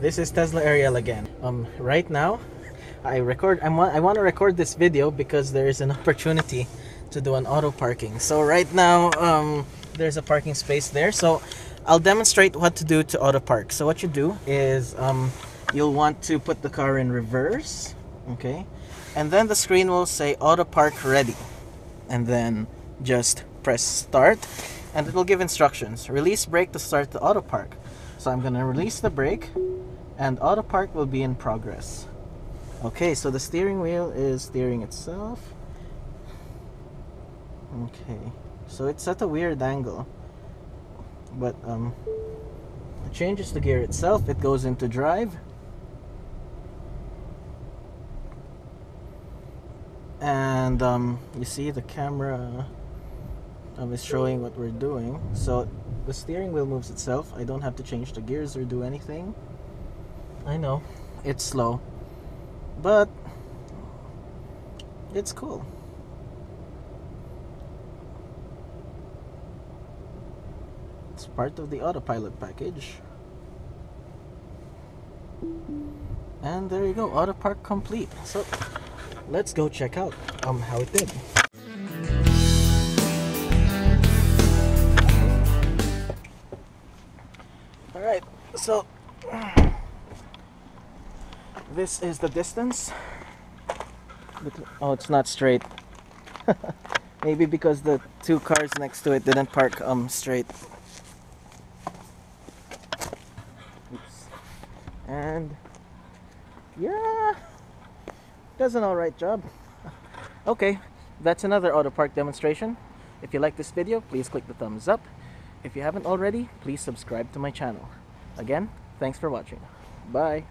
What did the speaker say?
This is Tesla Ariell again. Um, right now, I record. I want. I want to record this video because there is an opportunity to do an auto parking. So right now, um, there's a parking space there. So I'll demonstrate what to do to auto park. So what you do is um, you'll want to put the car in reverse, okay, and then the screen will say auto park ready, and then just press start, and it will give instructions. Release brake to start the auto park. So I'm gonna release the brake, and auto park will be in progress. Okay, so the steering wheel is steering itself. Okay, so it's at a weird angle, but um, it changes the gear itself. It goes into drive, and um, you see the camera um, is showing what we're doing. So the steering wheel moves itself. I don't have to change the gears or do anything. I know it's slow, but it's cool. It's part of the autopilot package. And there you go, auto park complete. So let's go check out um how it did. All right, so this is the distance. Oh, it's not straight. Maybe because the two cars next to it didn't park um straight. Oops. And yeah, does an alright job. Okay, that's another auto park demonstration. If you like this video, please click the thumbs up. If you haven't already, please subscribe to my channel. Again, thanks for watching. Bye.